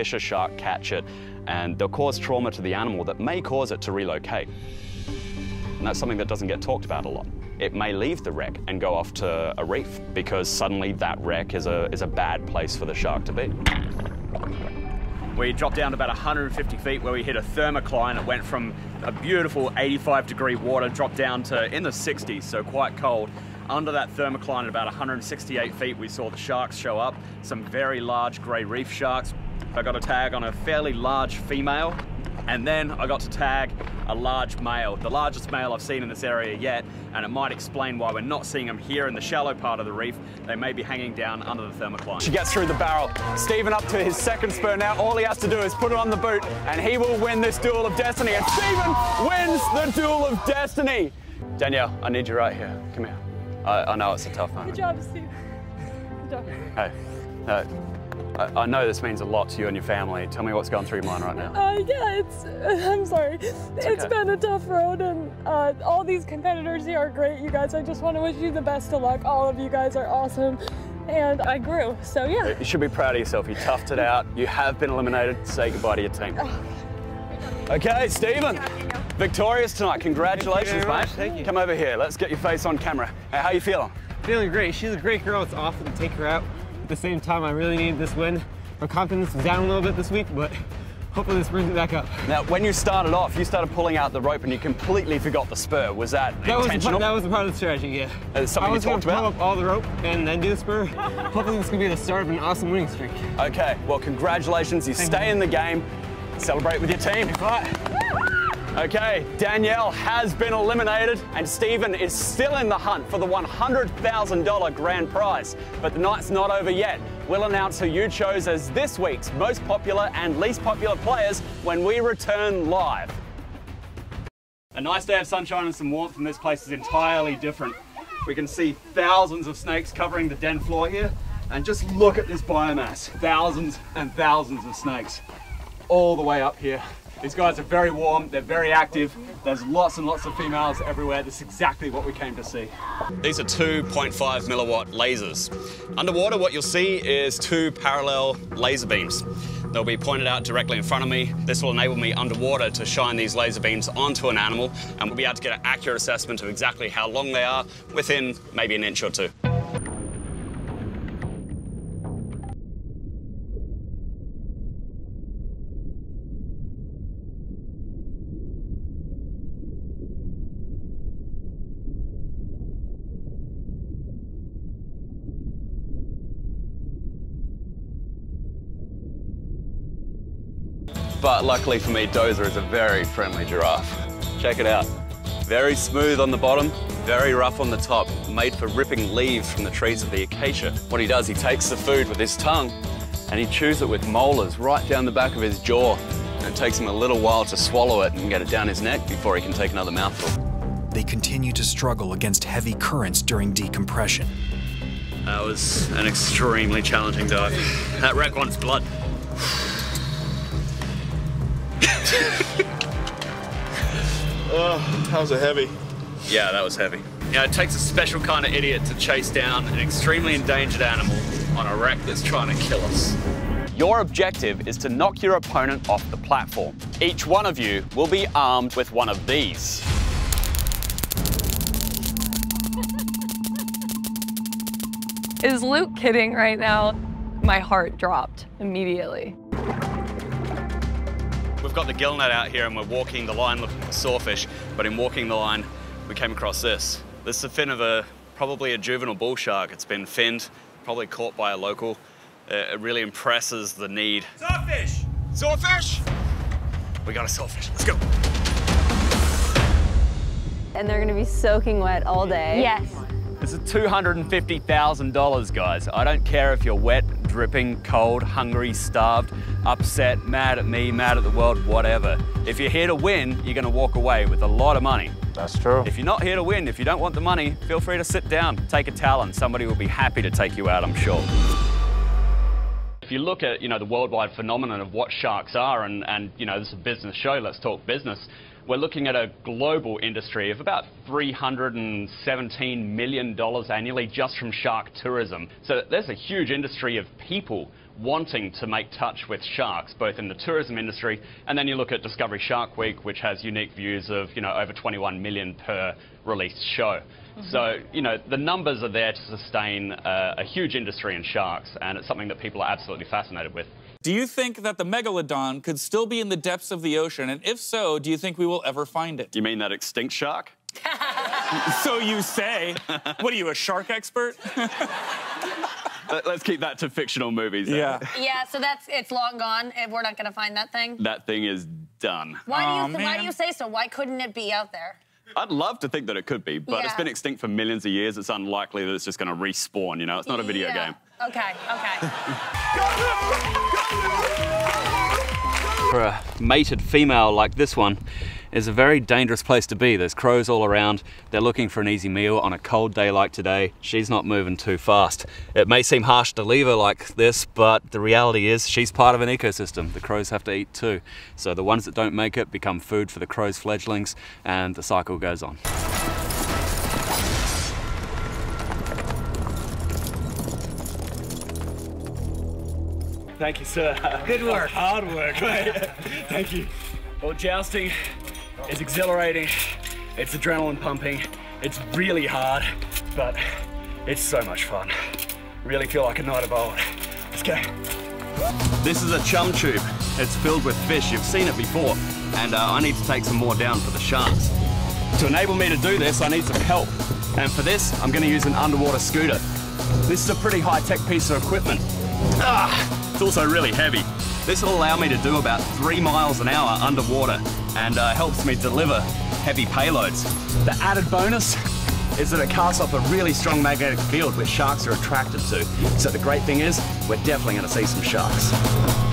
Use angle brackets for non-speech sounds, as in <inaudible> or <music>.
fish a shark, catch it, and they'll cause trauma to the animal that may cause it to relocate. And that's something that doesn't get talked about a lot. It may leave the wreck and go off to a reef because suddenly that wreck is a, is a bad place for the shark to be. We dropped down to about 150 feet where we hit a thermocline. It went from a beautiful 85 degree water, dropped down to in the 60s, so quite cold. Under that thermocline at about 168 feet, we saw the sharks show up, some very large grey reef sharks. I got a tag on a fairly large female, and then I got to tag a large male, the largest male I've seen in this area yet, and it might explain why we're not seeing them here in the shallow part of the reef. They may be hanging down under the thermocline. She gets through the barrel. Stephen up to his second spur now. All he has to do is put it on the boot, and he will win this Duel of Destiny. And Stephen wins the Duel of Destiny. Danielle, I need you right here. Come here. I, I know it's a tough moment. Good job, Steve. Good job. Hey, uh, I, I know this means a lot to you and your family. Tell me what's going through your mind right now. Uh, yeah, it's, <laughs> I'm sorry. It's okay. been a tough road, and uh, all these competitors here are great, you guys. I just want to wish you the best of luck. All of you guys are awesome. And I grew, so yeah. You should be proud of yourself. You toughed it out. You have been eliminated. Say goodbye to your team. Okay, Stephen. Victorious tonight. Congratulations, much. mate. Thank you. Come over here. Let's get your face on camera. Hey, how you feeling? Feeling great. She's a great girl. It's awesome to take her out. At the same time, I really needed this win. My confidence was down a little bit this week, but hopefully this brings it back up. Now, when you started off, you started pulling out the rope and you completely forgot the spur. Was that, That was, intentional? that was a part of the strategy, yeah. Uh, something I was you talked about? pull up all the rope and then do the spur. hopefully this can be the start of an awesome winning streak. Okay, well, congratulations. You Thank stay you. in the game. Celebrate with your team. Okay, Danielle has been eliminated and Stephen is still in the hunt for the $100,000 grand prize. But the night's not over yet. We'll announce who you chose as this week's most popular and least popular players when we return live. A nice day of sunshine and some warmth, and this place is entirely different. We can see thousands of snakes covering the den floor here, and just look at this biomass. Thousands and thousands of snakes all the way up here. These guys are very warm, they're very active. There's lots and lots of females everywhere. This is exactly what we came to see. These are 2.5 milliwatt lasers. Underwater, what you'll see is two parallel laser beams. They'll be pointed out directly in front of me. This will enable me underwater to shine these laser beams onto an animal and we'll be able to get an accurate assessment of exactly how long they are within maybe an inch or two. But luckily for me, Dozer is a very friendly giraffe. Check it out. Very smooth on the bottom, very rough on the top, made for ripping leaves from the trees of the acacia. What he does, he takes the food with his tongue and he chews it with molars right down the back of his jaw. And it takes him a little while to swallow it and get it down his neck before he can take another mouthful. They continue to struggle against heavy currents during decompression. That was an extremely challenging dive. That wreck wants blood. <laughs> Oh, how's it heavy? Yeah, that was heavy. Yeah, it takes a special kind of idiot to chase down an extremely endangered animal on a wreck that's trying to kill us. Your objective is to knock your opponent off the platform. Each one of you will be armed with one of these. Is Luke kidding right now? My heart dropped immediately. We've got the gill net out here and we're walking the line looking for sawfish, but in walking the line, we came across this. This is the fin of a, probably a juvenile bull shark. It's been finned, probably caught by a local. Uh, It really impresses the need. Sawfish! Sawfish! We got a sawfish, let's go. And they're gonna be soaking wet all day. Yes. This is $250,000, guys. I don't care if you're wet, dripping, cold, hungry, starved, upset, mad at me, mad at the world, whatever. If you're here to win, you're gonna walk away with a lot of money. That's true. If you're not here to win, if you don't want the money, feel free to sit down, take a towel, and somebody will be happy to take you out, I'm sure. If you look at, you know, the worldwide phenomenon of what sharks are, and, and you know, this is a business show, let's talk business, we're looking at a global industry of about $317 million annually just from shark tourism. So there's a huge industry of people wanting to make touch with sharks, both in the tourism industry, and then you look at Discovery Shark Week, which has unique views of, you know, over 21 million per released show. So, you know, the numbers are there to sustain uh, a huge industry in sharks, and it's something that people are absolutely fascinated with. Do you think that the megalodon could still be in the depths of the ocean? And if so, do you think we will ever find it? Do you mean that extinct shark? <laughs> so you say. What are you, a shark expert? <laughs> Let- Let's keep that to fictional movies. then. yeah. Yeah, so that's it's long gone. If we're not gonna find that thing. That thing is done. Why Aw, do you why do you say so? Why couldn't it be out there? I'd love to think that it could be, but it's been extinct for millions of years. It's unlikely that it's just going to respawn, you know? It's not a video Yeah. game. Okay, okay. For a mated female like this one, is a very dangerous place to be. There's crows all around. They're looking for an easy meal on a cold day like today. She's not moving too fast. It may seem harsh to leave her like this, but the reality is she's part of an ecosystem. The crows have to eat too. So the ones that don't make it become food for the crow's fledglings, and the cycle goes on. Thank you, sir. Good work. Hard work, mate. <laughs> Thank you. Well, jousting is exhilarating. It's adrenaline pumping. It's really hard, but it's so much fun. Really feel like a knight of old. Let's go. This is a chum tube. It's filled with fish. You've seen it before. And uh, I need to take some more down for the sharks. To enable me to do this, I need some help. And for this, I'm going to use an underwater scooter. This is a pretty high-tech piece of equipment. Ah, it's also really heavy. This will allow me to do about three miles an hour underwater and uh, helps me deliver heavy payloads. The added bonus is that it casts off a really strong magnetic field which sharks are attracted to. So the great thing is, we're definitely going to see some sharks.